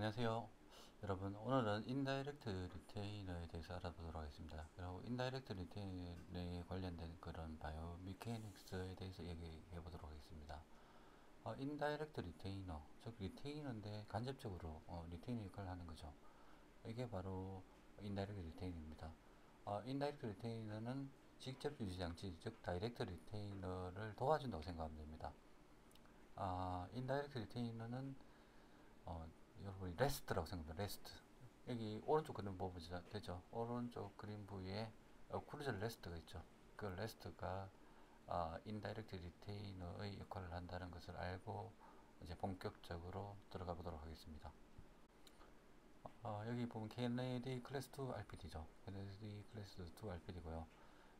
안녕하세요. 여러분 오늘은 indirect retainer에 대해서 알아보도록 하겠습니다. 그리고 indirect retainer에 관련된 그런 biomechanics에 대해서 얘기해 보도록 하겠습니다. 어, indirect retainer 즉 retainer인데 간접적으로 어, retainer 역할을 하는 거죠. 이게 바로 indirect retainer입니다. 어, indirect retainer는 직접 유지 장치 즉 direct retainer를 도와준다고 생각하면 됩니다. 아, indirect retainer는 어, 여러분이 rest라고 생각합니다. rest. 여기 오른쪽 그림 보면 되죠. 오른쪽 그림 부위에 어, occlusal rest가 있죠. 그 rest가 어, indirect retainer의 역할을 한다는 것을 알고 이제 본격적으로 들어가 보도록 하겠습니다. 어, 여기 보면 Kennedy class 2 RPD죠. Kennedy class 2 RPD고요.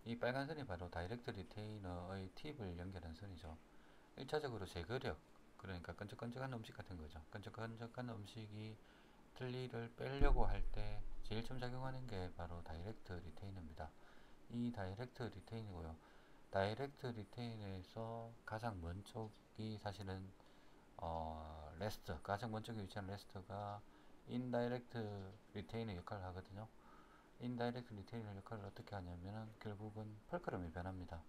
이 빨간 선이 바로 direct retainer의 tip을 연결한 선이죠. 1차적으로 제거력, 그러니까 끈적끈적한 음식 같은 거죠. 끈적끈적한 음식이 틀니를 빼려고 할 때 제일 처음 작용하는 게 바로 direct retainer입니다. 이 direct retainer고요. direct retainer에서 가장 먼 쪽이 사실은 어, rest, 가장 먼 쪽에 위치한 rest가 indirect retainer 역할을 하거든요. indirect retainer 역할을 어떻게 하냐면은 결국은 fulcrum이 변합니다.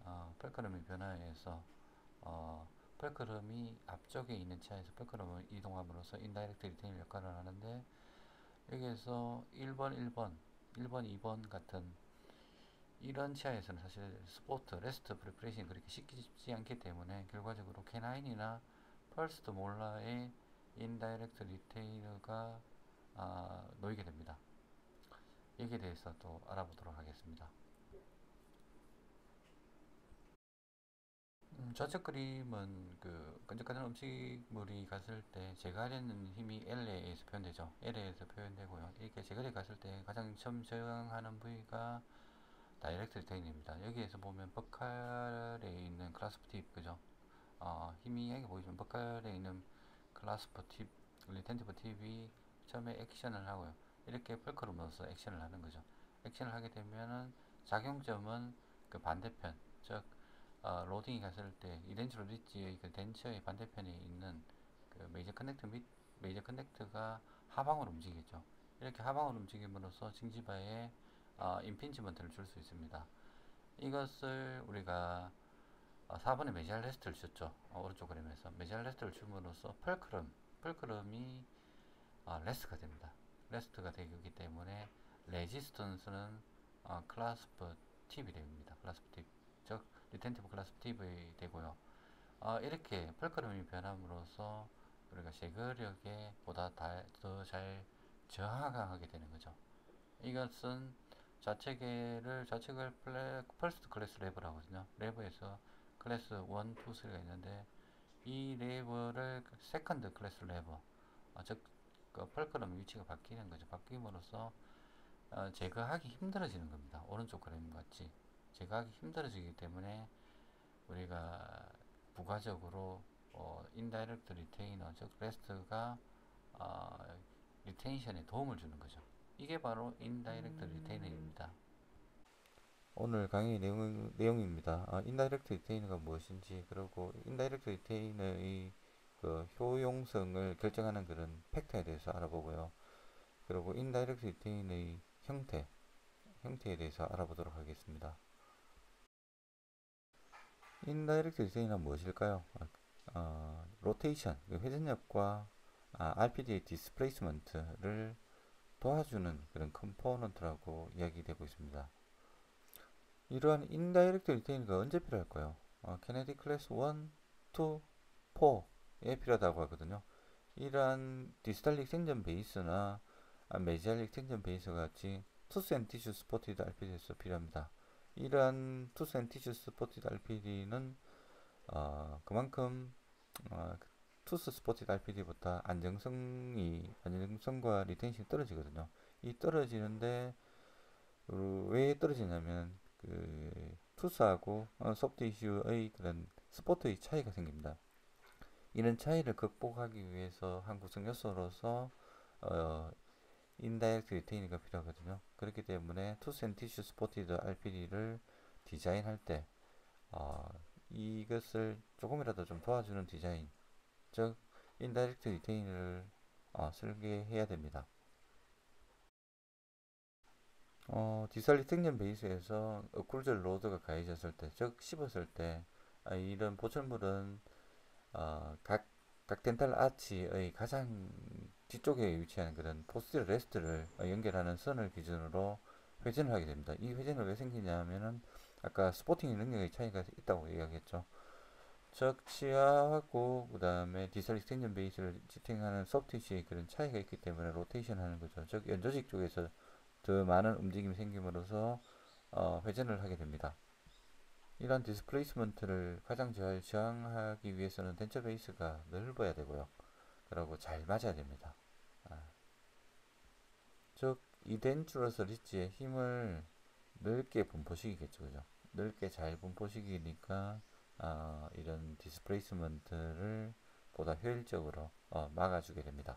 어, fulcrum이 변화해서 어, fulcrum이 앞쪽에 있는 차에서 fulcrum을 이동함으로써 indirect retainer 역할을 하는데 여기에서 1번, 1번, 1번, 2번 같은 이런 치아에서는 사실 support, rest preparation이 그렇게 쉽지 않기 때문에 결과적으로 K9이나 펄스트 몰라의 인다이렉트 리테이너가 아, 놓이게 됩니다. 여기에 대해서 또 알아보도록 하겠습니다. 음, 좌측 그림은 그 끈적끈적한 음식물이 갔을 때 제거하려는 힘이 L에서 표현되죠. L에서 표현되고요. 이렇게 제거를 갔을 때 가장 처음 저항하는 부위가 direct retainer입니다. 여기에서 보면 버칼에 있는 클라스프 팁, 그죠? 어, 희미하게 보이지만 버칼에 있는 클라스프 팁, retentive tip이 처음에 액션을 하고요. 이렇게 fulcrum으로서 액션을 하는 거죠. 액션을 하게 되면은 작용점은 그 반대편, 즉 어, 로딩이 갔을 때 이렌치 로디지의 그 덴처의 반대편에 있는 그 major connector 및 major connector가 하방으로 움직이죠. 이렇게 하방으로 움직임으로써 gingiva에 어, impingement를 줄 수 있습니다. 이것을 우리가 어, 4번에 mesial rest를 줬죠. 어, 오른쪽 그림에서 mesial rest를 줌으로써 fulcrum, fulcrum이 어, rest가 됩니다. rest가 되기 때문에 resistance는 어, clasp tip이 됩니다. clasp tip. 즉 리텐티브 클래스 TV 되고요. 어, 이렇게 fulcrum이 변함으로써 우리가 제거력에 보다 더 잘 저항하게 되는 거죠. 이것은 좌측을 좌측을 플레, first class lever라고 하거든요. 레버에서 클래스 1, 2, 3가 있는데 이 레버를 second class lever 어, 즉 그 fulcrum 위치가 바뀌는 거죠. 바뀜으로써 어, 제거하기 힘들어지는 겁니다. 오른쪽 그림 같이 제거하기 힘들어지기 때문에 우리가 부가적으로 어, indirect retainer 즉 rest가 어, 리테이션에 도움을 주는 거죠. 이게 바로 indirect 음... retainer입니다. 오늘 강의 내용, 내용입니다. 아, indirect retainer가 무엇인지 그리고 indirect retainer의 그 효용성을 결정하는 그런 factor에 대해서 알아보고요. 그리고 indirect retainer의 형태, 형태에 대해서 알아보도록 하겠습니다. indirect retainer는 무엇일까요? 어, 로테이션, 그 회전력과 아, RPD의 displacement를 도와주는 그런 component라고 이야기되고 있습니다. 이러한 indirect retainer가 언제 필요할까요? 어, 케네디 클래스 1, 2, 4에 필요하다고 하거든요. 이러한 distal extension base나 아, mesial extension base 같이 tooth and tissue supported RPD에서 필요합니다. 이러한 tooth and tissue supported RPD는 어, 그만큼 어, tooth supported RPD보다 안정성이 안정성과 retention이 떨어지거든요. 이 떨어지는데 왜 떨어지냐면 그 tooth하고 어, soft tissue의 그런 support의 차이가 생깁니다. 이런 차이를 극복하기 위해서 한 구성 요소로서 어, indirect retainer가 필요하거든요. 그렇기 때문에 tooth and tissue supported RPD를 디자인할 때 어, 이것을 조금이라도 좀 도와주는 디자인 즉 indirect retainer를 어, 설계해야 됩니다. 어, distal extension base에서 occlusal load가 가해졌을 때, 즉 씹었을 때 아, 이런 보철물은 어, 각, 각 dental arch의 가장 뒤쪽에 위치한 그런 post rest를 연결하는 선을 기준으로 회전을 하게 됩니다. 이 회전은 왜 생기냐면은 아까 supporting 능력의 차이가 있다고 이야기했죠. 즉 치아하고 그 다음에 distal extension base를 지탱하는 soft tissue의 그런 차이가 있기 때문에 로테이션 하는 거죠. 즉 연조직 쪽에서 더 많은 움직임이 생김으로써 어, 회전을 하게 됩니다. 이러한 displacement를 가장 잘 저항하기 위해서는 denture base가 넓어야 되고요. 그리고 잘 맞아야 됩니다. 아. 즉 이 edentulous ridge의 힘을 넓게 분포시키겠죠. 그죠? 넓게 잘 분포시키니까 어, 이런 displacement를 보다 효율적으로 어, 막아주게 됩니다.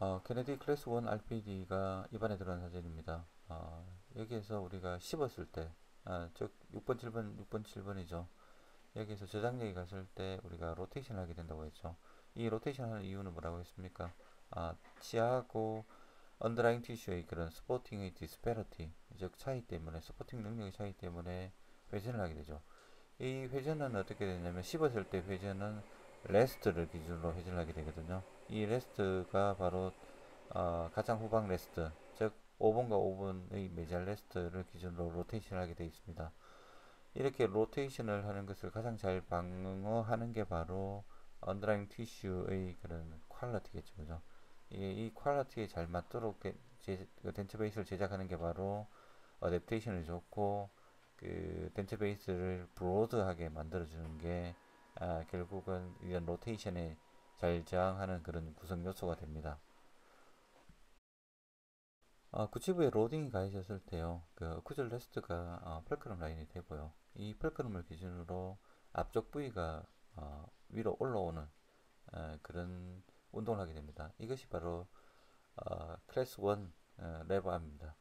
어, 케네디 클래스 1 RPD가 입안에 들어간 사진입니다. 어, 여기에서 우리가 씹었을 때, 아, 즉 6번, 7번, 6번, 7번이죠. 여기에서 저작력이 갔을 때 우리가 로테이션 하게 된다고 했죠. 이 로테이션 하는 이유는 뭐라고 했습니까? 아, 치아하고 underlying tissue의 그런 supporting의 disparity, 즉 차이 때문에, supporting 능력의 차이 때문에 회전을 하게 되죠. 이 회전은 어떻게 되냐면 씹었을 때 회전은 rest를 기준으로 회전을 하게 되거든요. 이 rest가 바로 어, 가장 후방 rest, 즉 5번과 5번의 mesial rest를 기준으로 로테이션 하게 되어 있습니다. 이렇게 rotation을 하는 것을 가장 잘 방어하는 게 바로 underlying tissue의 그런 quality겠죠. 그죠? 이, 이 quality에 잘 맞도록 제, 그 denture base를 제작하는 게 바로 adaptation이 좋고 그 denture base를 broad하게 만들어주는 게 아, 결국은 이런 rotation에 잘 저항하는 그런 구성 요소가 됩니다. 어, 구치부에 로딩이 가해졌을 때요, 그 occlusal rest가 어, fulcrum line이 되고요. 이 fulcrum을 기준으로 앞쪽 부위가 어, 위로 올라오는 어, 그런 운동을 하게 됩니다. 이것이 바로 어, 클래스 1 어, lever arm입니다.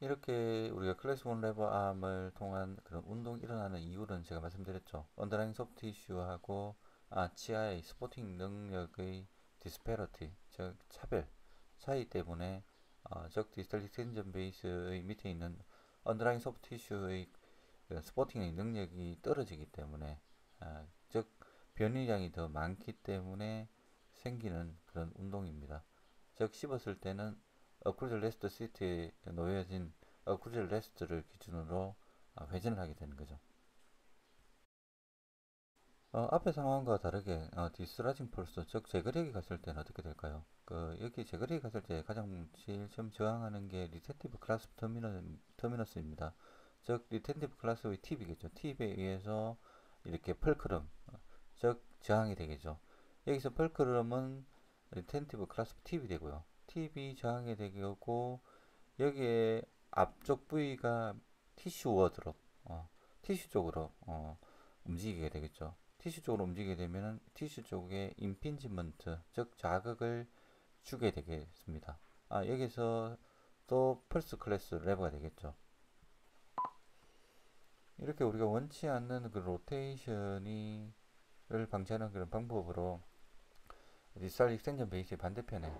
이렇게 우리가 클래스 1 lever arm을 통한 그런 운동이 일어나는 이유는 제가 말씀드렸죠. underlying soft tissue하고 아, 치아의 supporting 능력의 disparity, 즉 차별 차이 때문에 어, 적 distal extension base의 밑에 있는 underlying soft tissue의 그 supporting의 능력이 떨어지기 때문에 아, 즉 변이량이 더 많기 때문에 생기는 그런 운동입니다. 즉 씹었을 때는 occlusal rest seat에 놓여진 occlusal rest를 기준으로 아, 회전을 하게 되는 거죠. 어, 앞의 상황과 다르게 어, dislodging force, 즉 제거력이 갔을 때는 어떻게 될까요? 그 여기 제거력이 갔을 때 가장 제일 처음 저항하는 게 retentive clasp termin, terminus입니다. 즉 retentive clasp의 tip이겠죠. tip에 의해서 이렇게 fulcrum, 어, 즉 저항이 되겠죠. 여기서 fulcrum은 retentive clasp tip이 되고요. tip이 저항이 되고 여기에 앞쪽 부위가 tissue ward로 어, 티슈 쪽으로 어, 움직이게 되겠죠. 티슈 쪽으로 움직이게 되면 티슈 쪽에 impingement, 즉 자극을 주게 되겠습니다. 아, 여기서 또 first class lever가 되겠죠. 이렇게 우리가 원치 않는 그 rotation이 를 방지하는 그런 방법으로 distal extension base의 반대편에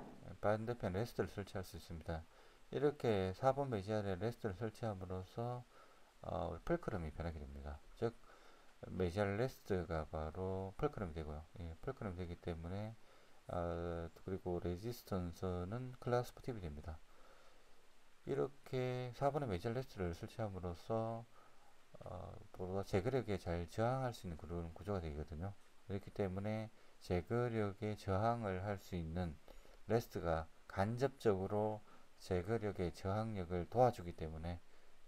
반대편 rest를 설치할 수 있습니다. 이렇게 4번 mesial에 rest를 설치함으로써 어, fulcrum이 변하게 됩니다. 즉 mesial rest가 바로 fulcrum이 되고요. 예, fulcrum이 되기 때문에 어, 그리고 resistance는 clasp tip이 됩니다. 이렇게 4번의 mesial rest를 설치함으로써 어, 보다 제거력에 잘 저항할 수 있는 그런 구조가 되거든요. 그렇기 때문에 제거력에 저항을 할 수 있는 rest가 간접적으로 제거력의 저항력을 도와주기 때문에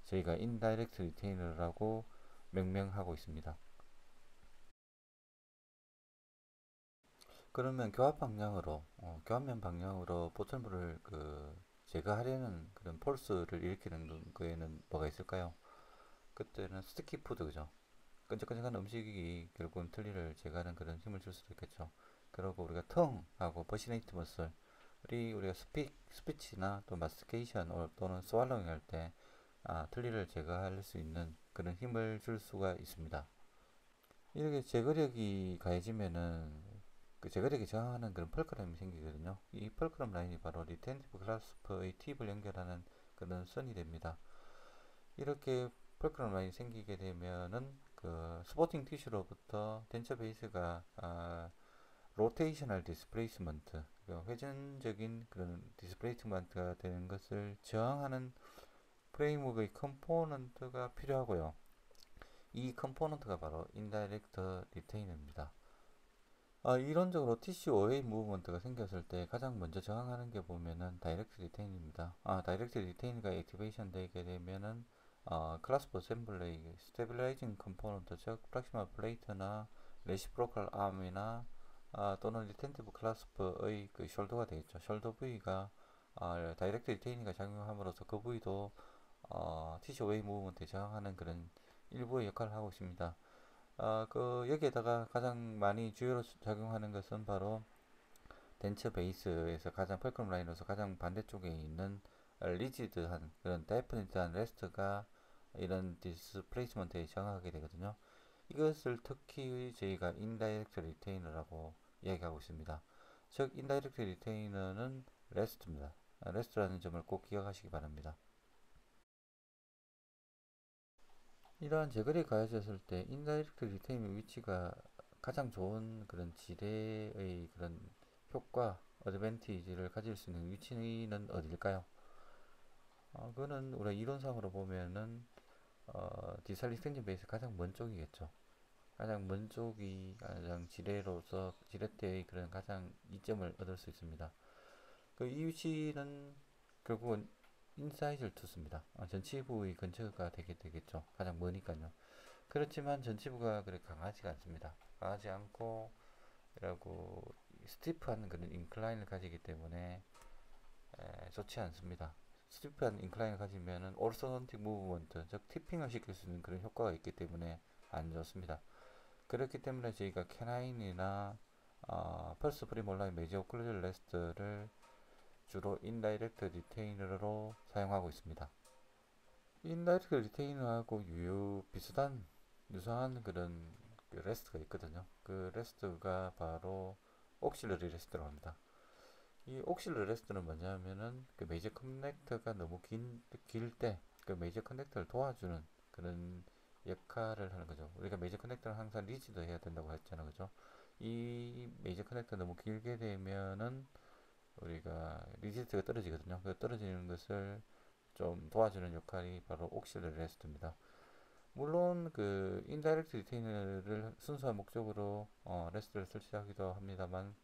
저희가 indirect retainer라고 명명하고 있습니다. 그러면 교합 방향으로 어, 교합면 방향으로 보철물을 그 제거하려는 그런 force를 일으키는 거에는 뭐가 있을까요? 그때는 sticky food 그죠? 끈적끈적한 음식이 결국은 틀니를 제거하는 그런 힘을 줄 수도 있겠죠. 그리고 우리가 tongue하고 buccinator muscle이 우리가 spee, speech나 또 mastication 또는 swallowing 할때 아, 틀니를 제거할 수 있는 그런 힘을 줄 수가 있습니다. 이렇게 제거력이 가해지면은 그 제거력이 저항하는 그런 fulcrum이 생기거든요. 이 fulcrum line이 바로 retentive clasp의 tip을 연결하는 그런 선이 됩니다. 이렇게 fulcrum line이 생기게 되면은 그 supporting tissue로부터 denture base가 아, rotational displacement 회전적인 그런 displacement가 되는 것을 저항하는 framework의 component가 필요하고요. 이 component가 바로 indirect retainer입니다. 아, 이론적으로 TC 어웨이 무브먼트가 생겼을 때 가장 먼저 저항하는 게 보면은 direct retainer입니다. 아, direct retainer가 activation 되게 되면은 어, clasp assembly의 stabilizing component 즉 proximal plate나 reciprocal arm이나 아, 또는 retentive clasp의 그 shoulder가 되겠죠. shoulder 부위가 아, direct retainer가 작용함으로써 그 부위도 away movement에 저항하는 그런 일부의 역할을 하고 있습니다. 아, 그 여기에다가 가장 많이 주요로 작용하는 것은 바로 denture base에서 가장 fulcrum line으로서 가장 반대쪽에 있는 rigid한 그런 definite한 rest가 이런 displacement에 저항하게 되거든요. 이것을 특히 저희가 indirect retainer라고 이야기하고 있습니다. 즉 indirect retainer는 rest입니다. rest라는 점을 꼭 기억하시기 바랍니다. 이러한 제거력이 가해졌을 때 indirect retainer 위치가 가장 좋은 그런 지레의 그런 효과, advantage를 가질 수 있는 위치는 어디일까요? 어, 그거는 우리가 이론상으로 보면은 어, distal extension base 가장 먼 쪽이겠죠. 가장 먼 쪽이 가장 지레로서 지렛대의 그런 가장 이점을 얻을 수 있습니다. 그 이 위치는 결국은 incisal tooth입니다. 어, 전치부의 근처가 되게 되겠죠. 가장 머니까요. 그렇지만 전치부가 그렇게 강하지가 않습니다. 강하지 않고 라고 steep한 그런 incline을 가지기 때문에 에, 좋지 않습니다. steep한 incline을 가지면은 orthodontic movement, 즉 tipping을 시킬 수 있는 그런 효과가 있기 때문에 안 좋습니다. 그렇기 때문에 저희가 canine이나 어, first premolar의 mesial occlusal rest를 주로 indirect retainer로 사용하고 있습니다. indirect retainer하고 유효 비슷한 유사한 그런 그 rest가 있거든요. 그 rest가 바로 auxiliary rest라고 합니다. 이 auxiliary rest는 뭐냐면은 그 major connector가 너무 길때 그 major connector를 도와주는 그런 역할을 하는 거죠. 우리가 major connector는 항상 rigid 해야 된다고 했잖아, 그죠? 이 major connector 너무 길게 되면은 우리가 rigidity가 떨어지거든요. 그 떨어지는 것을 좀 도와주는 역할이 바로 auxiliary rest입니다. 물론 그 indirect retainer를 순수한 목적으로 어, rest를 설치하기도 합니다만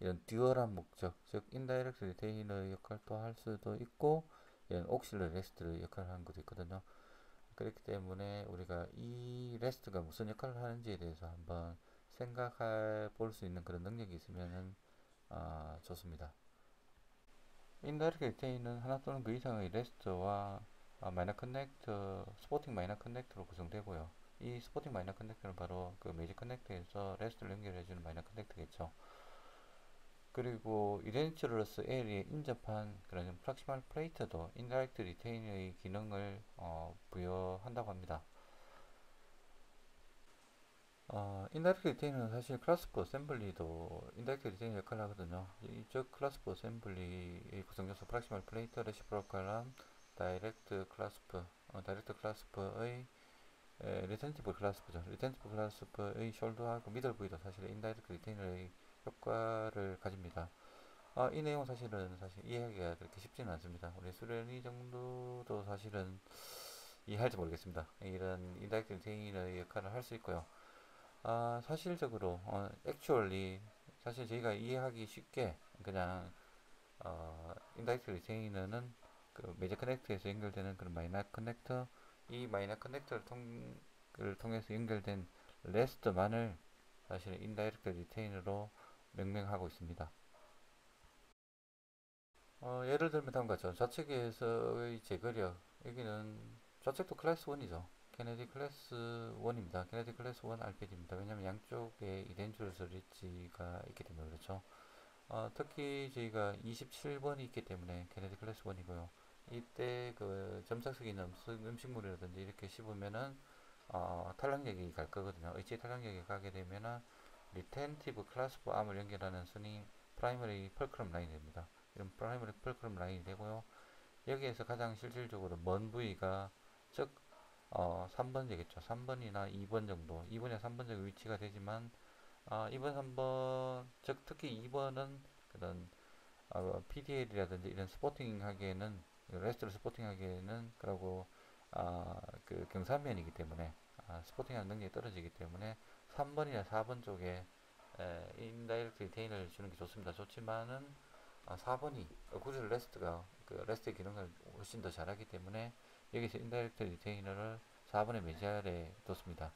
이런 dual한 목적, 즉 indirect retainer 역할도 할 수도 있고 이런 auxiliary rest를 역할을 하는 것도 있거든요. 그렇기 때문에 우리가 이 rest가 무슨 역할을 하는지에 대해서 한번 생각해 볼 수 있는 그런 능력이 있으면은 어, 좋습니다. indirect retainer는 하나 또는 그 이상의 rest와 어, minor connector, supporting minor connector로 구성되고요. 이 supporting minor connector는 바로 그 major connector에서 rest를 연결해주는 minor connector겠죠. 그리고 edentulous area에 인접한 그런 proximal plate도 indirect retainer의 기능을 어, 부여한다고 합니다. 어, indirect retainer는 사실 clasp assembly도 indirect retainer 역할을 하거든요. 이쪽 clasp assembly의 구성 요소 proximal plate, reciprocal arm, direct clasp, 어, direct clasp의 retentive clasp죠. retentive clasp의 shoulder하고 middle 부위도 사실 indirect retainer의 효과를 가집니다. 아, 이 내용 사실은 사실 이해하기가 그렇게 쉽지는 않습니다. 우리 수련의 정도도 사실은 이해할지 모르겠습니다. 이런 indirect retainer의 역할을 할 수 있고요. 아, 사실적으로 어, actually 사실 저희가 이해하기 쉽게 그냥 어, indirect retainer는 그 major connector에서 연결되는 그런 minor connector 이 minor connector를 통, 통해서 연결된 rest만을 사실 indirect retainer로 명명하고 있습니다. 어, 예를 들면 다음과 같죠. 좌측에서의 제거력 여기는 좌측도 클래스 1이죠. Kennedy class 1입니다. Kennedy class 1 RPD입니다. 왜냐하면 양쪽에 edentulous ridge가 있기 때문에 그렇죠. 어, 특히 저희가 27번이 있기 때문에 Kennedy class 1이고요. 이때 그 점착성이 있는 음식물이라든지 이렇게 씹으면은 어, 탈락력이 갈 거거든요. 의치 탈락력이 가게 되면은 retentive clasp arm을 연결하는 선이 primary fulcrum line이 됩니다. 이런 primary fulcrum line이 되고요. 여기에서 가장 실질적으로 먼 부위가 즉 어, 3번 되겠죠. 3번이나 2번 정도, 2번이나 3번 정도 위치가 되지만 어, 2번, 3번, 즉 특히 2번은 그런 어, PDL이라든지 이런 supporting 하기에는 rest를 supporting 하기에는 그리고 아, 그 경사면이기 때문에 아, supporting 하는 능력이 떨어지기 때문에 3번이나 4번 쪽에 에, indirect retainer를 주는 게 좋습니다. 좋지만은 아, 4번이 구치 rest가 그 rest의 기능을 훨씬 더 잘하기 때문에 여기서 indirect retainer를 4번의 mesial에 뒀습니다.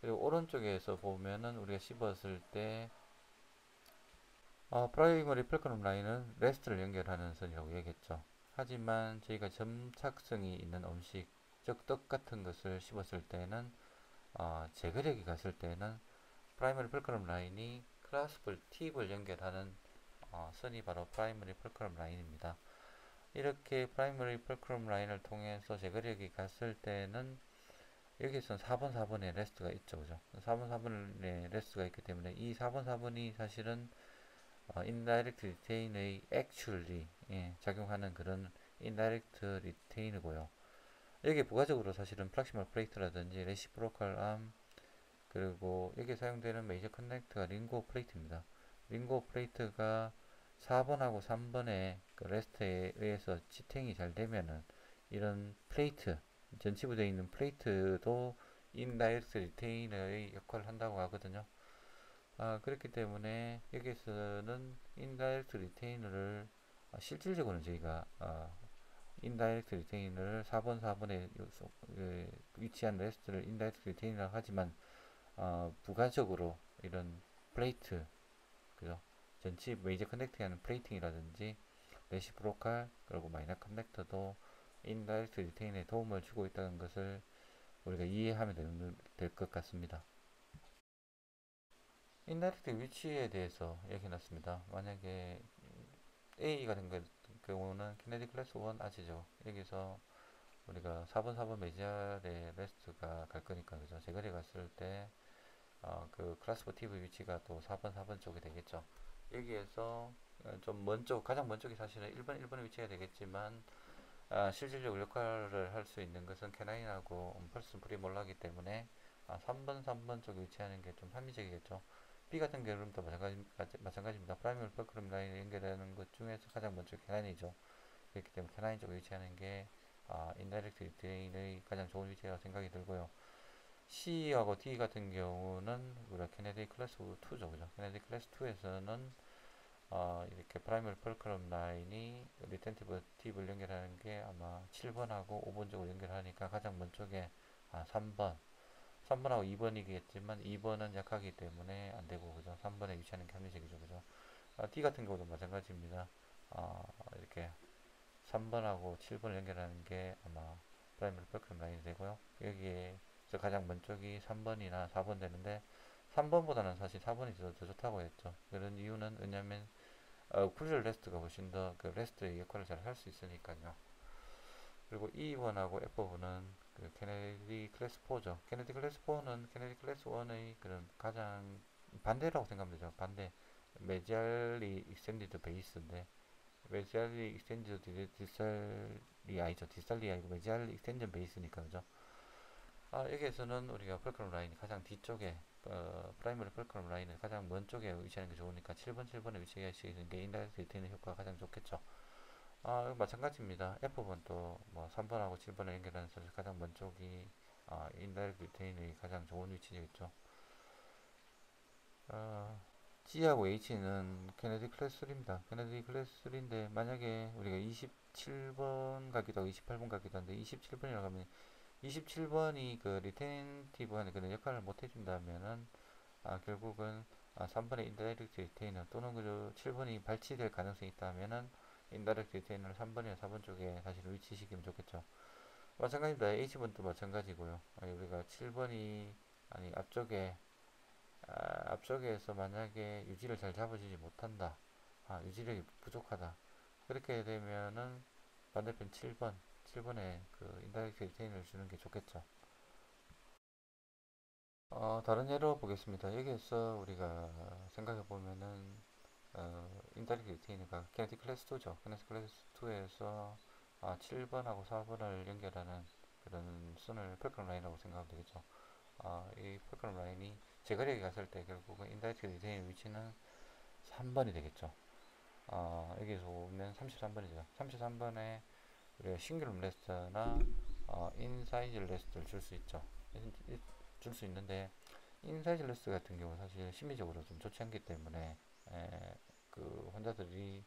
그리고 오른쪽에서 보면은 우리가 씹었을 때 어, primary fulcrum line은 rest를 연결하는 선이라고 얘기했죠. 하지만 저희가 점착성이 있는 음식, 즉 떡 같은 것을 씹었을 때는 어, 제거력이 갔을 때는 primary fulcrum line이 clasp tip을 연결하는 어, 선이 바로 primary fulcrum line입니다. 이렇게 primary fulcrum line을 통해서 제거력이 갔을 때는 여기서는 4번, 4번의 rest가 있죠. 그죠? 4번, 4번의 rest가 있기 때문에 이 4번, 4번이 사실은 어, indirect retainer의 actually 예, 작용하는 그런 indirect retainer고요. 여기 부가적으로 사실은 proximal plate라든지 reciprocal arm 그리고 여기 사용되는 major connector가 lingual plate입니다. lingual plate가 4번하고 3번의 그 rest에 의해서 지탱이 잘 되면은 이런 plate 전치부되어 있는 plate도 indirect retainer의 역할을 한다고 하거든요. 아, 그렇기 때문에 여기서는 indirect retainer를 아, 실질적으로는 저희가 아, indirect retainer를 4번 4번에 그, 위치한 rest를 indirect retainer라고 하지만 어, 부가적으로 이런 plate 그죠 전치 메이저 커넥팅하는 플레이팅이라든지 레시프로칼 그리고 minor connector도 indirect retainer에 도움을 주고 있다는 것을 우리가 이해하면 될 것 같습니다. indirect 위치에 대해서 얘기해놨습니다. 만약에 A가 된 경우는 Kennedy class 1 아시죠? 여기서 우리가 4번 4번 mesial의 rest가 갈 거니까 그죠? 제거력이 갔을 때 어, 그 clasp tip 위치가 또 4번 4번 쪽이 되겠죠. 여기에서 좀 먼쪽 가장 먼쪽이 사실은 1번 1번의 위치가 되겠지만 아, 실질적으로 역할을 할 수 있는 것은 canine하고 first premolar기 때문에 아, 3번 3번 쪽에 위치하는 게 좀 합리적이겠죠. B 같은 경우도 마찬가지, 마찬가지입니다. primary fulcrum line을 연결하는 것 중에서 가장 먼 게 canine이죠. 그렇기 때문에 canine 쪽에 위치하는 게 아, indirect retainer의 가장 좋은 위치라고 생각이 들고요. C하고 D 같은 경우는 우리가 Kennedy class 2죠. 그죠? Kennedy class 2에서는 어, 이렇게 primary fulcrum line이 retentive tip을 연결하는 게 아마 7번하고 5번 쪽으로 연결하니까 가장 먼 쪽에 아, 3번 3번하고 2번이겠지만 2번은 약하기 때문에 안 되고 그죠 3번에 위치하는 게 합리적이죠 그죠 아, D 같은 경우도 마찬가지입니다 아, 이렇게 3번하고 7번을 연결하는 게 아마 primary fulcrum line이 되고요 여기에 가장 먼 쪽이 3번이나 4번 되는데 3번보다는 사실 4번이 더, 더 좋다고 했죠 그런 이유는 왜냐면 어, occlusal rest가 훨씬 더 그 rest의 역할을 잘 할 수 있으니까요. 그리고 E1하고 F1은 그 Kennedy class 4죠. Kennedy class 4는 Kennedy class 1의 그런 가장 반대라고 생각하면 되죠. 반대. mesially extended base인데 mesially extended distally 아니죠. distally 아니고 mesially extension base니까 그죠. 아, 여기에서는 우리가 fulcrum line이 가장 뒤쪽에 어, primary fulcrum line을 가장 먼 쪽에 위치하는 게 좋으니까 7번 7번에 위치하시는 게 retainer 효과가 가장 좋겠죠. 아, 마찬가지입니다. F번 또뭐 3번하고 7번을 연결하는 사실 가장 먼 쪽이 아, indirect retainer의 가장 좋은 위치겠죠. 어, G하고 H는 Kennedy class 3입니다. Kennedy class 3인데 만약에 우리가 27번 가기도 하고 28번 가기도 한데 27번이라고 하면 27번이 그 retentive한 그런 역할을 못 해준다면은 아, 결국은 아, 3번의 indirect retainer 또는 그 7번이 발치될 가능성이 있다면은 indirect retainer를 3번이나 4번 쪽에 사실 위치시키면 좋겠죠. 마찬가지입니다. H번도 마찬가지고요. 아니, 우리가 7번이 아니 앞쪽에 아, 앞쪽에서 만약에 유지를 잘 잡아주지 못한다. 아, 유지력이 부족하다. 그렇게 되면은 반대편 7번 7번에 그 indirect retainer를 주는 게 좋겠죠. 어, 다른 예로 보겠습니다. 여기에서 우리가 생각해 보면은 어, indirect retainer가 Kennedy class 2죠. Kennedy class 2에서 아, 7번하고 4번을 연결하는 그런 선을 fulcrum line이라고 생각하면 되겠죠. 아, 이 fulcrum line이 제거력에 갔을 때 결국은 indirect retainer 위치는 3번이 되겠죠. 아, 여기서 보면 33번이죠. 33번에 우리가 cingulum rest나 어, incisal rest를 줄 수 있죠. 줄 수 있는데 incisal rest 같은 경우 사실 심미적으로 좀 좋지 않기 때문에 에, 그 환자들이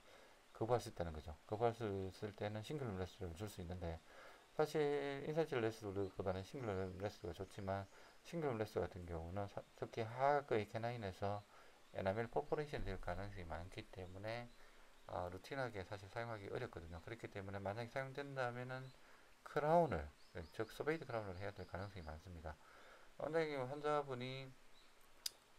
거부할 수 있다는 거죠. 거부할 수 있을 때는 cingulum rest를 줄 수 있는데 사실 incisal rest보다는 cingulum rest가 좋지만 cingulum rest 같은 경우는 사, 특히 하악의 canine에서 enamel perforation이 될 가능성이 많기 때문에 어, routine하게 사실 사용하기 어렵거든요. 그렇기 때문에 만약에 사용된다면은 crown을 즉 surveyed crown을 해야 될 가능성이 많습니다. 만약에 환자분이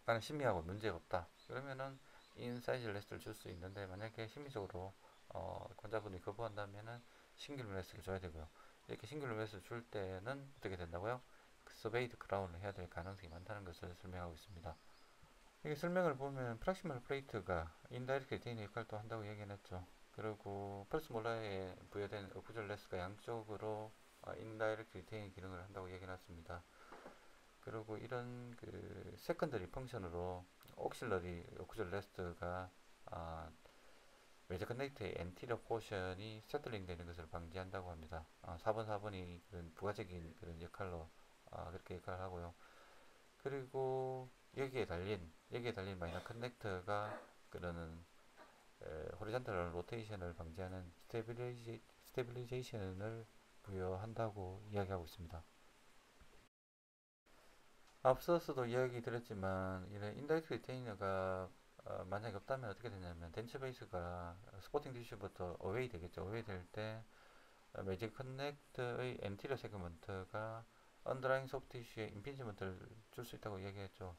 나는 심미하고 문제가 없다. 그러면은 incisal rest를 줄 수 있는데 만약에 심미적으로 어, 환자분이 거부한다면은 cingulum rest를 줘야 되고요. 이렇게 cingulum rest를 줄 때는 어떻게 된다고요? surveyed crown을 해야 될 가능성이 많다는 것을 설명하고 있습니다. 이게 설명을 보면 proximal plate가 indirect retainer 역할도 한다고 얘기했죠. 그리고 first molar에 부여된 occlusal rest가 양쪽으로 indirect retainer 기능을 한다고 얘기해놨습니다. 그리고 이런 그 secondary function으로 auxiliary occlusal rest가 아, major connector의 anterior portion이 settling 되는 것을 방지한다고 합니다. 아, 4번 4번이 그런 부가적인 그런 역할로 아, 그렇게 역할을 하고요. 그리고 여기에 달린 여기에 달린 minor connector가 그러는 horizontal rotation을 방지하는 stabiliza-, stabilization을 부여한다고 이야기하고 있습니다. 앞서서도 이야기 드렸지만 이런 indirect retainer가 어, 만약에 없다면 어떻게 되냐면 denture base가 supporting tissue부터 away 되겠죠. away 될때 매직 커넥트의 엔티리어 세그먼트가 언더라인 소프트 티슈에 임피지먼트를 줄 수 있다고 얘기했죠.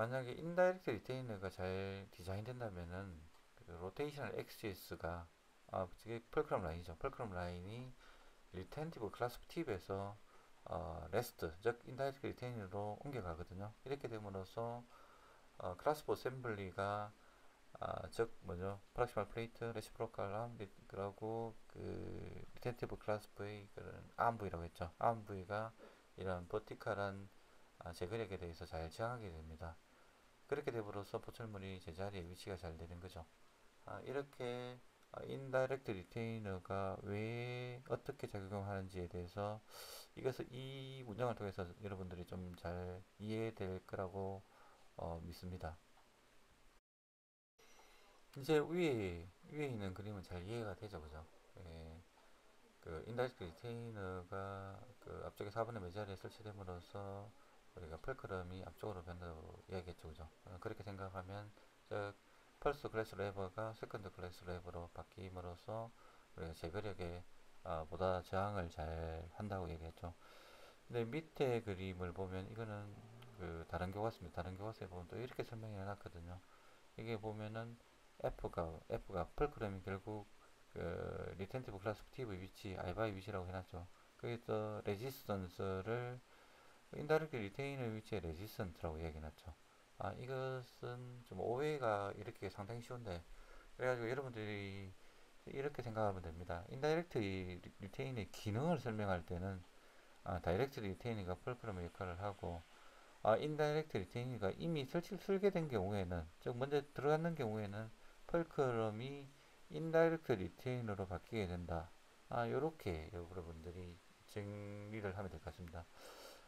만약에 indirect retainer가 잘 디자인된다면은 그 rotational axis가 아, 이게 fulcrum line이죠. fulcrum line이 retentive clasp tip에서 어, rest, 즉 indirect retainer로 옮겨가거든요. 이렇게 됨으로써 어, clasp assembly가 아, 즉 뭐죠? proximal plate, reciprocal arm, 그리고 그 retentive clasp의 그런 arm 부위라고 했죠. arm 부위가 이런 vertical한 아, 제거력에 대해서 잘 저항하게 됩니다. 그렇게 됨으로써 보철물이 제자리에 위치가 잘 되는 거죠. 아, 이렇게 indirect retainer가 왜 어떻게 작용하는지에 대해서 이것을 이 문장을 통해서 여러분들이 좀 잘 이해될 거라고 어, 믿습니다. 이제 위에 위에 있는 그림은 잘 이해가 되죠, 그죠? 예, 그 indirect retainer가 그 앞쪽에 4번의 mesial에 설치됨으로써 우리가 fulcrum이 앞쪽으로 이야기했죠, 그죠? 어, 그렇게 생각하면 즉 first class lever가 second class lever로 바뀜으로써 우리가 제거력에 어, 보다 저항을 잘 한다고 얘기했죠. 근데 밑에 그림을 보면 이거는 그 다른 교과서입니다. 다른 교과서에 보면 또 이렇게 설명해 놨거든요. 이게 보면은 F가 F가 fulcrum이 결국 그 리텐티브 클래스 TV 위치, 알바의 위치라고 해놨죠. 거기서 resistance를 indirect retainer의 위치에 resistance라고 이야기해놨죠. 아, 이것은 좀 오해가 이렇게 상당히 쉬운데, 그래가지고 여러분들이 이렇게 생각하면 됩니다. indirect retainer의 기능을 설명할 때는 아, direct retainer가 fulcrum의 역할을 하고 아, indirect retainer가 이미 설치 설계된 경우에는 즉 먼저 들어가는 경우에는 fulcrum이 indirect retainer로 바뀌게 된다. 아, 요렇게 여러분들이 정리를 하면 될 것 같습니다.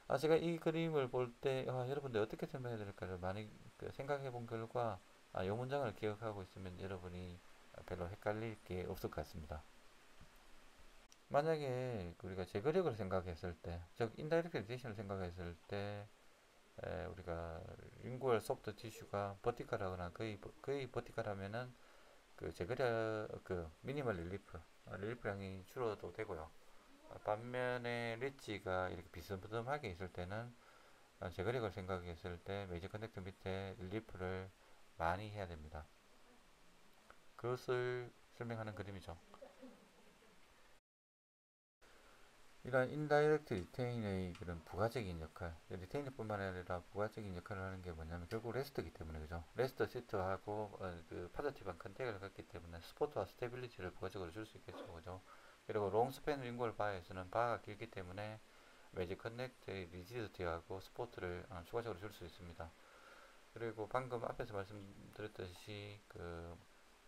아, 제가 이 그림을 볼 때, 아, 여러분들 어떻게 설명해야 될까를 많이 그 생각해 본 결과, 아, 이 문장을 기억하고 있으면 여러분이 별로 헷갈릴 게 없을 것 같습니다. 만약에 우리가 제거력을 생각했을 때, 즉, indirect retention을 생각했을 때, 에, 우리가 lingual soft tissue가 vertical하거나 거의, 거의 vertical하면은 그 제거력, 그 minimal relief, 어, relief량이 줄어도 되고요. 반면에 ridge가 이렇게 비스듬하게 있을 때는 어, 제거력을 생각했을 때 major connector 밑에 relief를 많이 해야 됩니다. 그것을 설명하는 그림이죠. 이러한 indirect retainer의 그런 부가적인 역할, retainer뿐만 아니라 부가적인 역할을 하는 게 뭐냐면 결국 rest이기 때문에 그죠? rest seat하고 어, 그 positive한 contact을 갖기 때문에 support와 stability를 부가적으로 줄 수 있겠죠, 그죠? 그리고 long span lingual bar에서는 bar가 길기 때문에 major connector의 rigidity하고 support를 어, 추가적으로 줄 수 있습니다. 그리고 방금 앞에서 말씀드렸듯이 그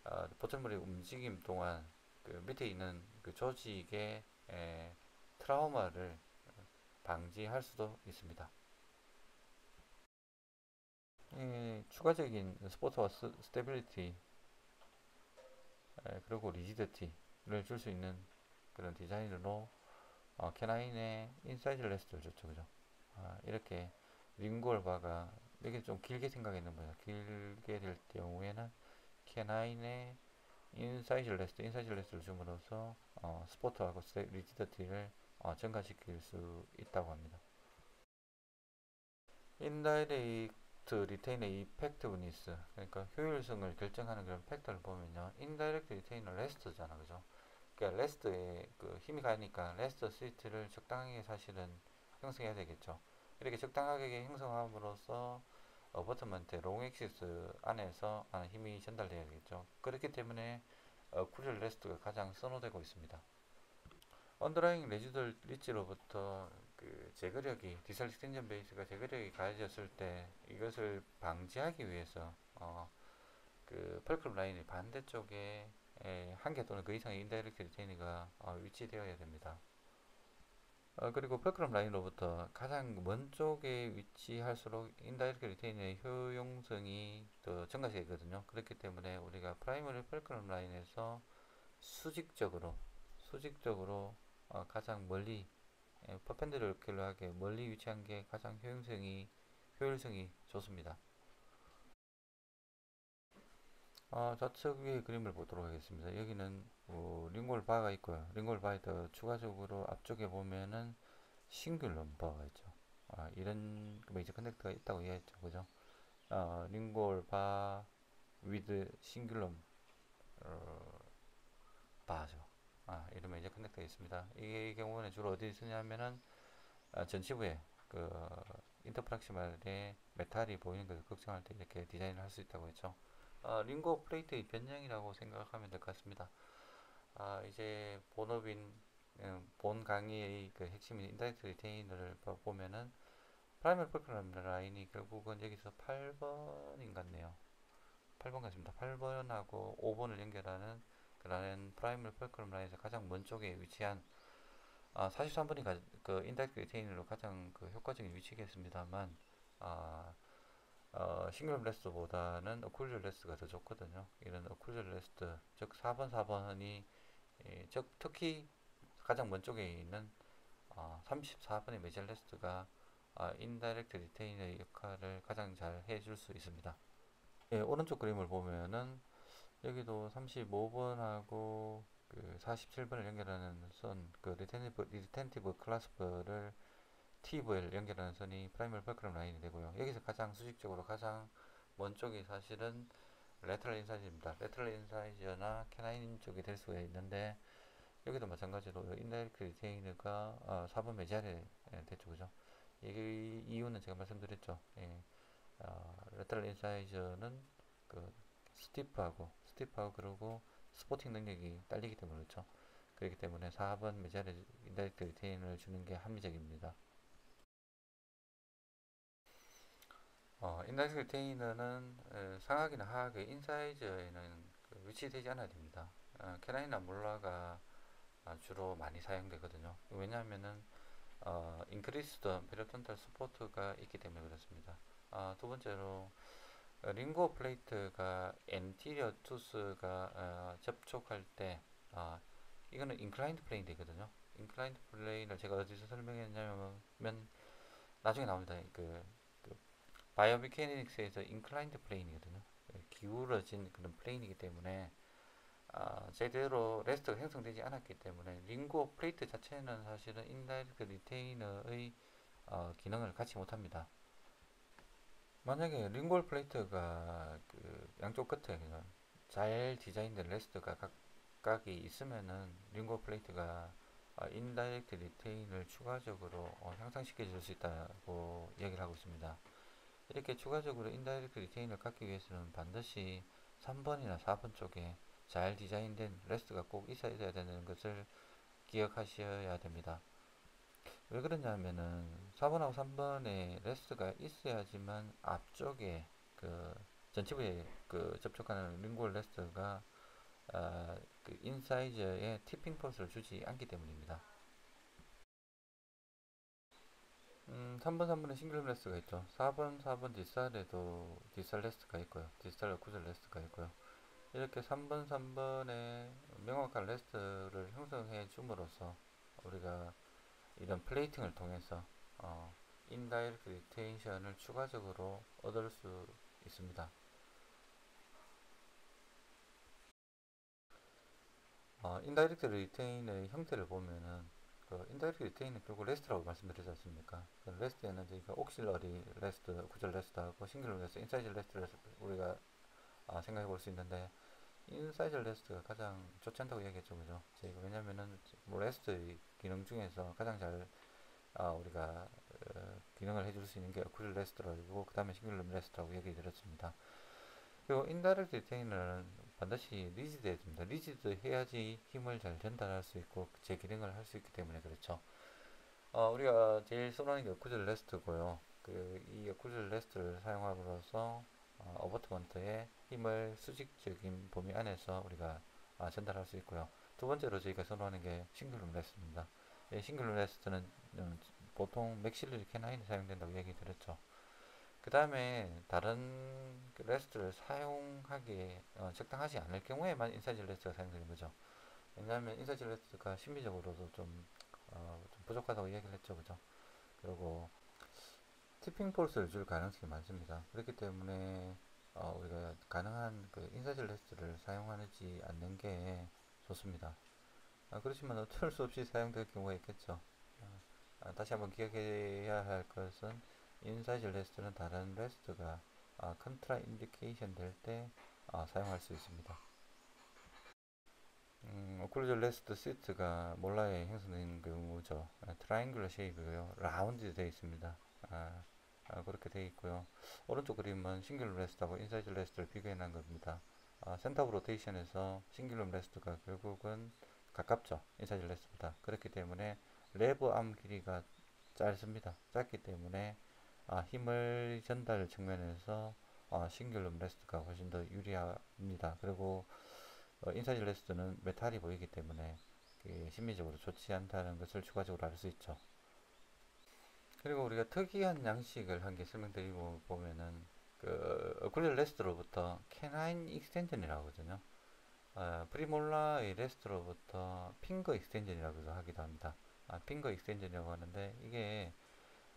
어, 보철물의 움직임 동안 그 밑에 있는 그 조직의 에, 트라우마를 방지할 수도 있습니다. 이 추가적인 support와 스, stability 그리고 rigidity를 줄 수 있는 그런 디자인으로 어, canine의 incisal rest를 줬죠 그죠? 아, 이렇게 lingual bar가 이게 좀 길게 생각했는 거예요. 길게 될 경우에는 canine의 incisal rest를 줌으로써 어, support하고 rigidity를 어, 증가시킬 수 있다고 합니다. indirect retainer의 effectiveness 그러니까 효율성을 결정하는 그런 factor를 보면요. indirect retainer는 rest잖아 그죠 그러니까 rest에 그 힘이 가니까 rest seat를 적당하게 사실은 형성해야 되겠죠. 이렇게 적당하게 형성함으로써 abutment long axis 안에서 힘이 전달되어야 되겠죠. 그렇기 때문에 어, occlusal rest가 가장 선호되고 있습니다. underlying residual ridge로부터 그 제거력이 distal extension base가 제거력이 가해졌을 때 이것을 방지하기 위해서 어, 그 fulcrum line의 반대쪽에 한 개 또는 그 이상의 indirect retainer가 어, 위치되어야 됩니다. 어, 그리고 fulcrum line으로부터 가장 먼 쪽에 위치할수록 indirect retainer의 효용성이 더 증가되거든요. 그렇기 때문에 우리가 primary fulcrum line에서 수직적으로 수직적으로 어, 가장 멀리 예, perpendicular하게 멀리 위치한 게 가장 효용성이 효율성이 좋습니다. 어, 좌측의 그림을 보도록 하겠습니다. 여기는 어, lingual bar가 있고요. lingual bar에 더 추가적으로 앞쪽에 보면은 cingulum bar가 있죠. 아, 이런 major connector가 있다고 이해했죠. 그죠? 어, lingual bar with cingulum 어, bar죠. 아, 이런 major connector가 있습니다. 이 경우는 주로 어디 쓰냐면은 아, 전치부에 그 interproximal에 메탈이 보이는 것을 걱정할 때 이렇게 디자인을 할 수 있다고 했죠. 아, lingual plate의 변형이라고 생각하면 될 것 같습니다. 아, 이제 본업인 음, 본 강의의 그 핵심인 indirect retainer를 보면은 primary fulcrum line이 결국은 여기서 8번인 같네요. 8번 같습니다. 8번하고 5번을 연결하는 그라는 primary fulcrum line에서 가장 먼 쪽에 위치한 아, 43번이 가, 그 indirect retainer로 가장 그 효과적인 위치겠습니다만 아, 어, cingulum rest보다는 occlusal rest가 더 좋거든요. 이런 occlusal rest 즉 4번 4번이 예, 즉 특히 가장 먼 쪽에 있는 어, 34번의 mesial rest가 어, indirect retainer의 역할을 가장 잘 해줄 수 있습니다. 예, 오른쪽 그림을 보면은 여기도 35번하고 그 47번을 연결하는 선, 그 retentive, retentive clasp를 tip을 연결하는 선이 primary fulcrum line이 되고요. 여기서 가장 수직적으로 가장 먼 쪽이 사실은 lateral incisor입니다. lateral incisor나 canine 쪽이 될 수가 있는데 여기도 마찬가지로 indirect retainer가 어, 4번 mesial에 됐죠. 그죠? 이 이유는 제가 말씀드렸죠. 예. 어, lateral incisor는 그 steep하고 steep하고 그리고 supporting 능력이 딸리기 때문에 그렇죠. 그렇기 때문에 4번 mesial indirect retainer를 주는 게 합리적입니다. 어, indirect retainer는 어, 상하이나 하악의 incisor에는 그 위치되지 않아야 됩니다. 어, canine이나 molar가 어, 주로 많이 사용되거든요. 왜냐하면은 어, increased periodontal support가 있기 때문에 그렇습니다. 어, 두 번째로 lingual plate가 anterior tooth가 어, 접촉할 때 어, 이거는 inclined plane 되거든요. inclined plane을 제가 어디서 설명했냐면 나중에 나옵니다. 그, 그 biomechanics에서 inclined plane이거든요. 기울어진 그런 plane이기 때문에 어, 제대로 rest가 형성되지 않았기 때문에 lingual plate 자체는 사실은 indirect retainer의 어, 기능을 갖지 못합니다. 만약에 lingual plate가 그 양쪽 끝에 잘 디자인된 rest가 각각이 있으면은 lingual plate가 어, indirect retention을 추가적으로 어, 향상시켜 줄 수 있다고 얘기를 하고 있습니다. 이렇게 추가적으로 indirect retention을 갖기 위해서는 반드시 3번이나 4번 쪽에 잘 디자인된 rest가 꼭 있어야 되는 것을 기억하셔야 됩니다. 왜 그러냐면은 4번하고 3번에 rest가 있어야지만 앞쪽에 그 전치부에 그 접촉하는 lingual rest가 어, 그 incisor에 tipping force를 주지 않기 때문입니다. 음, 3번, 3번에 cingulum rest가 있죠. 4번, 4번 distal에도 distal rest가 있고요. distal occlusal rest가 있고요. 이렇게 3번, 3번에 명확한 rest를 형성해 줌으로써 우리가 이런 plating을 통해서 어, indirect retention을 추가적으로 얻을 수 있습니다. 어, indirect retainer의 형태를 보면은 그 indirect retainer는 결국 rest라고 말씀드리지 않습니까? 그 rest에는 저희가 auxiliary rest, occlusal rest하고 cingulum rest, incisal rest를 우리가 아, 생각해 볼 수 있는데 incisal rest가 가장 좋지 않다고 얘기했죠, 그죠? 저희가 왜냐면은 뭐 rest 기능 중에서 가장 잘 아, 우리가 어, 기능을 해줄 수 있는 게 occlusal rest라고 그 다음에 cingulum rest라고 얘기 드렸습니다. 그리고 indirect retainer는 반드시 rigid 해야 됩니다. rigid 해야지 힘을 잘 전달할 수 있고 제 기능을 할 수 있기 때문에 그렇죠. 어, 우리가 제일 선호하는 게 occlusal rest고요. 그 이 occlusal rest를 사용함으로써 어, abutment의 힘을 수직적인 범위 안에서 우리가 아, 전달할 수 있고요. 두 번째로 저희가 선호하는 게 cingulum rest입니다. 이 cingulum rest는 음, 보통 maxillary canine에 사용된다고 얘기 드렸죠. 그 다음에 다른 그 rest를 사용하기에 어, 적당하지 않을 경우에만 incisal rest가 사용되는 거죠. 왜냐하면 incisal rest가 심미적으로도 좀, 어, 좀 부족하다고 얘기를 했죠. 그죠? 그리고 tipping force를 줄 가능성이 많습니다. 그렇기 때문에 어, 우리가 가능한 그 incisal rest를 사용하지 않는 게 좋습니다. 아, 그렇지만 어쩔 수 없이 사용될 경우가 있겠죠. 아, 다시 한번 기억해야 할 것은 incisal rest는 다른 rest가 아, contraindication 될때 아, 사용할 수 있습니다. 음, occlusal rest seat가 molar에 형성된 경우죠. 아, triangular shape이고요. round 되어 있습니다. 아, 아, 그렇게 되어 있고요. 오른쪽 그림은 cingulum rest하고 incisal rest를 비교해 놓은 겁니다. 아, center of rotation에서 cingulum rest가 결국은 가깝죠. incisal rest보다. 그렇기 때문에 lever arm 길이가 짧습니다. 짧기 때문에 아, 힘을 전달 측면에서 아, cingulum rest가 훨씬 더 유리합니다. 그리고 어, incisal rest는 metal이 보이기 때문에 심미적으로 좋지 않다는 것을 추가적으로 알 수 있죠. 그리고 우리가 특이한 양식을 한 개 설명드리고 보면은 그 occlusal rest로부터 canine extension이라고 하거든요. 어, premolar의 rest로부터 finger extension이라고 하기도 합니다. 아, finger extension이라고 하는데 이게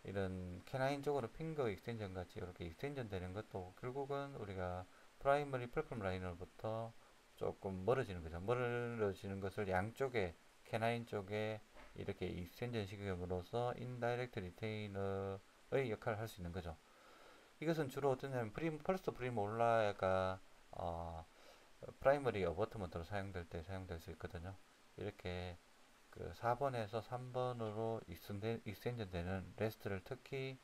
이런 canine 쪽으로 finger extension 같이 이렇게 extension 되는 것도 결국은 우리가 primary fulcrum line으로부터 조금 멀어지는 거죠. 멀어지는 것을 양쪽에 canine 쪽에 이렇게 extension 시킴으로써 indirect retainer의 역할을 할 수 있는 거죠. 이것은 주로 어떠냐면 prem, first premolar가 어, primary abutment로 사용될 때 사용될 수 있거든요. 이렇게 그 4번에서 3번으로 extension 되는 rest를 특히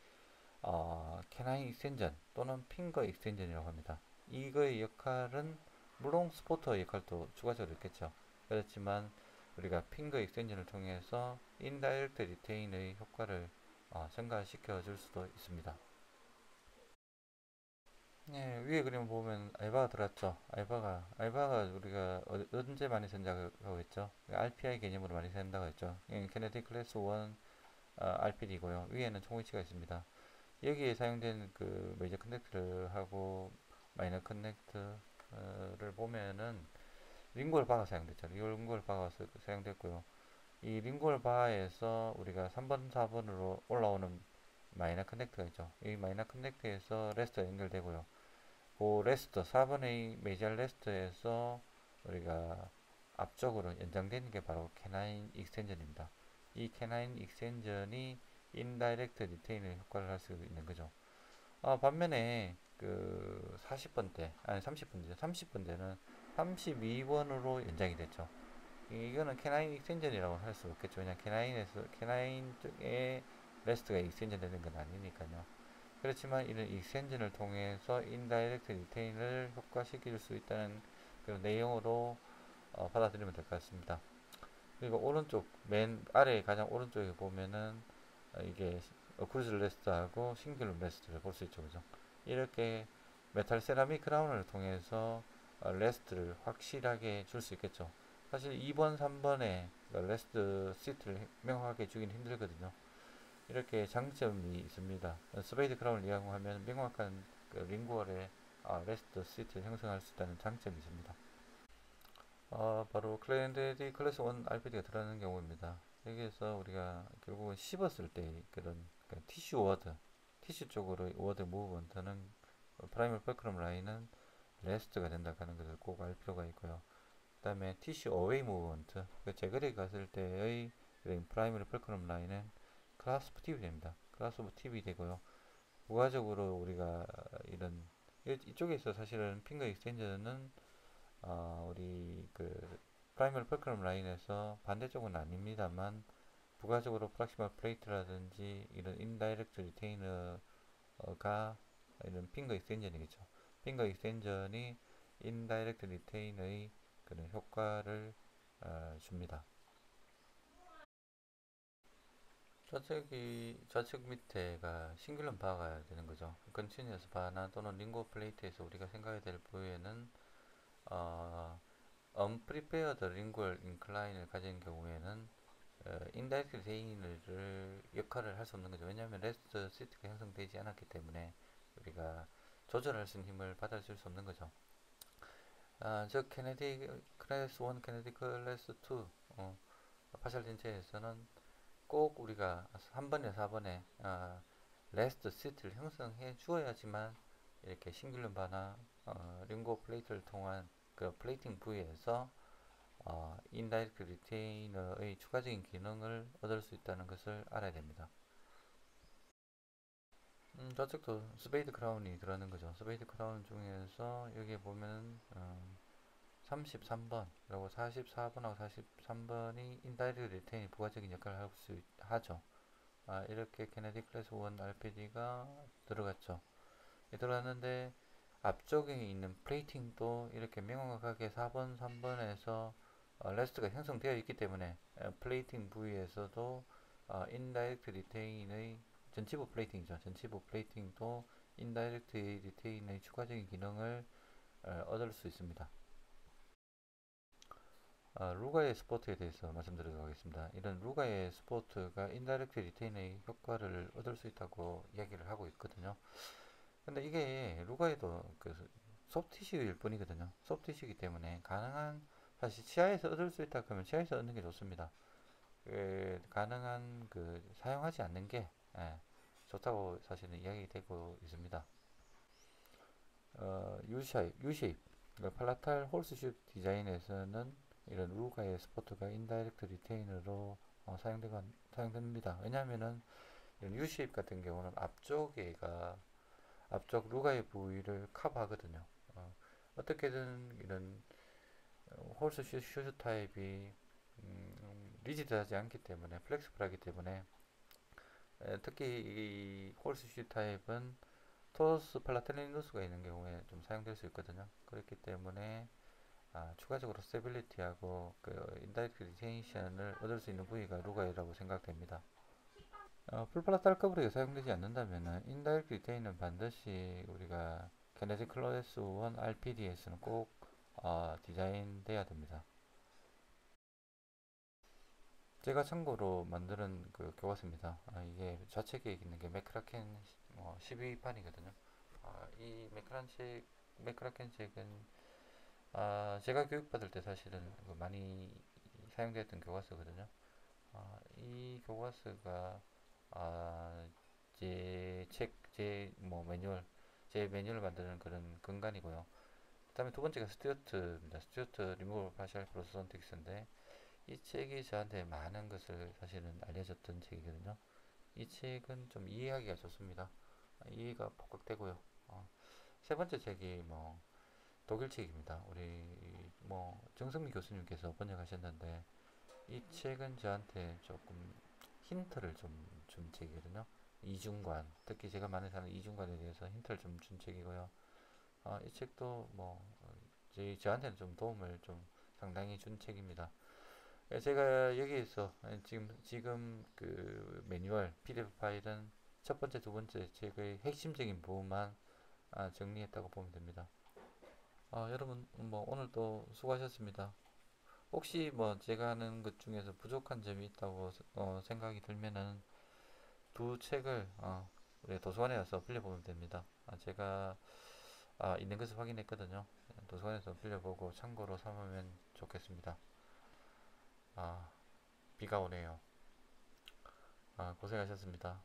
어, canine extension 또는 finger extension이라고 합니다. 이거의 역할은 물론 support 역할도 추가적으로 있겠죠. 그렇지만 우리가 finger extension을 통해서 indirect retention의 효과를 어, 증가시켜 줄 수도 있습니다. 네, 위에 그림 보면 알바가 들어갔죠. 알바가 알바가 우리가 어, 언제 많이 쓴다고 했죠? RPI 개념으로 많이 쓴다고 했죠. Kennedy class 1 어, RPD고요. 위에는 총의치가 있습니다. 여기에 사용된 그 major connector하고 minor connector를 보면은 lingual bar가 사용됐죠. lingual bar가 사용됐고요. 이 lingual bar에서 우리가 3번, 4번으로 올라오는 minor connector가 있죠. 이 minor connector에서 rest 연결되고요. 그 rest 4번의 mesial rest에서 우리가 앞쪽으로 연장되는 게 바로 canine extension입니다. 이 canine extension이 indirect retainer 효과를 할 수 있는 거죠. 아, 반면에 그 40번대 아니 30번대죠. 30번대는 32번으로 연장이 됐죠. 이거는 canine extension이라고 할 수 없겠죠. 왜냐 canine에서 canine 쪽에 rest가 extension 되는 건 아니니까요. 그렇지만 이런 extension을 통해서 indirect retainer를 효과시킬 수 있다는 그런 내용으로 어, 받아들이면 될 것 같습니다. 그리고 오른쪽 맨 아래 가장 오른쪽에 보면은 어, 이게 occlusal rest하고 cingulum rest를 볼 수 있죠, 그죠? 이렇게 metal ceramic crown을 통해서 어, rest를 확실하게 줄 수 있겠죠. 사실 2번, 3번에 rest seat를 명확하게 주긴 힘들거든요. 이렇게 장점이 있습니다. surveyed crown을 이용하면 명확한 그 lingual의 어, rest seat를 형성할 수 있다는 장점이 있습니다. 어, 바로 Kennedy class 1 RPD가 들어가는 경우입니다. 여기에서 우리가 결국은 씹었을 때 그런 그 tissue ward, tissue 쪽으로 ward movement는 primary fulcrum line은 rest가 된다 하는 것을 꼭 알 필요가 있고요. 그 다음에 tissue away movement, 그 제거력이 갔을 때의 primary fulcrum line은 clasp tip이 됩니다. clasp tip이 되고요. 부가적으로 우리가 이런 이쪽에서 사실은 finger extension은 어, 우리 그 primary fulcrum line에서 반대쪽은 아닙니다만 부가적으로 proximal plate라든지 이런 indirect retainer가 이런 finger extension이겠죠. finger extension이 indirect retainer의 그런 효과를 어, 줍니다. 좌측이 좌측 밑에가 cingulum bar가 되는 거죠. continuous bar나 또는 linguoplate에서 우리가 생각해야 될 부위에는 어, unprepared lingual incline을 가진 경우에는 어, indirect retainer를 역할을 할 수 없는 거죠. 왜냐하면 rest seat가 형성되지 않았기 때문에 우리가 조절할 수 있는 힘을 받아줄 수 없는 거죠. 아, 저 Kennedy class 1, Kennedy class 2 어, 파셜 전체에서는 꼭 우리가 3번에 4번에 아, rest seat를 형성해 주어야지만 이렇게 cingulum bar나 어, linguoplate를 통한 그 플레이팅 부위에서 어, indirect retainer의 추가적인 기능을 얻을 수 있다는 것을 알아야 됩니다. 음, 저쪽도 surveyed crown이 들어가는 거죠. surveyed crown 중에서 여기 보면 음, 33번 그리고 44번하고 43번이 indirect retainer 부가적인 역할을 할 수 하죠. 아, 이렇게 Kennedy class 1 RPD가 들어갔죠. 들어갔는데 앞쪽에 있는 plating도 이렇게 명확하게 4번, 3번에서 어, rest가 형성되어 있기 때문에 어, 플레이팅 부위에서도 어, indirect retainer의 전치부 plating이죠. 전치부 plating도 indirect retainer의 추가적인 기능을 어, 얻을 수 있습니다. 어, rugae support에 대해서 말씀드리도록 하겠습니다. 이런 rugae support가 indirect retainer 효과를 얻을 수 있다고 이야기를 하고 있거든요. 근데 이게 rugae도 그 soft tissue일 뿐이거든요. soft tissue이기 때문에 가능한 사실 치아에서 얻을 수 있다 그러면 치아에서 얻는 게 좋습니다. 그 가능한 그 사용하지 않는 게 예, 좋다고 사실은 이야기되고 있습니다. 어, U-shape, U-shape, 그러니까 palatal horseshoe 디자인에서는 이런 rugae support가 indirect retainer로 어, 사용되가, 사용됩니다. 왜냐하면은 이런 U-shape 같은 경우는 앞쪽에가 앞쪽 rugae 부위를 커버하거든요. 어떻게든 이런 horseshoe 타입이 음, rigid하지 않기 때문에 flexible하기 때문에 에, 특히 이 horseshoe 타입은 torus palatinus가 있는 경우에 좀 사용될 수 있거든요. 그렇기 때문에 아, 추가적으로 stability하고 그 indirect retention을 얻을 수 있는 부위가 rugae라고 생각됩니다. 어, full palatal coverage가 사용되지 않는다면 indirect retainer는 반드시 우리가 Kennedy class 1 RPD에서는 꼭 어, 디자인돼야 됩니다. 제가 참고로 만드는 그 교과서입니다. 아, 이게 좌측에 있는 게 맥크라켄 어, 12판이거든요. 아, 이 맥크란 책, 맥크라켄 책은 아, 제가 교육받을 때 사실은 그 많이 사용되었던 교과서거든요. 아, 이 교과서가 아, 제 책, 제 뭐 매뉴얼, 제 매뉴얼을 만드는 그런 근간이고요. 그 다음에 두 번째가 스튜어트입니다. 스튜어트 리무버 파셜 프로선틱스인데 이 책이 저한테 많은 것을 사실은 알려줬던 책이거든요. 이 책은 좀 이해하기가 좋습니다. 이해가 폭각되고요. 어, 세 번째 책이 뭐 독일 책입니다. 우리 뭐 정성미 교수님께서 번역하셨는데 이 책은 저한테 조금 힌트를 좀 준 책이거든요. 이중관, 특히 제가 많이 사는 이중관에 대해서 힌트를 좀 준 책이고요. 어, 이 책도 뭐 제, 저한테는 좀 도움을 좀 상당히 준 책입니다. 예, 제가 여기에서 지금 지금 그 매뉴얼 PDF 파일은 첫 번째, 두 번째 책의 핵심적인 부분만 아, 정리했다고 보면 됩니다. 아, 여러분 뭐 오늘 또 수고하셨습니다. 혹시 뭐 제가 하는 것 중에서 부족한 점이 있다고 어, 생각이 들면은 두 책을 어, 우리 도서관에 가서 빌려보면 됩니다. 아, 제가 아, 있는 것을 확인했거든요. 도서관에서 빌려보고 참고로 삼으면 좋겠습니다. 아, 비가 오네요. 아, 고생하셨습니다.